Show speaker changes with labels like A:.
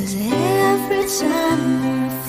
A: Cause every time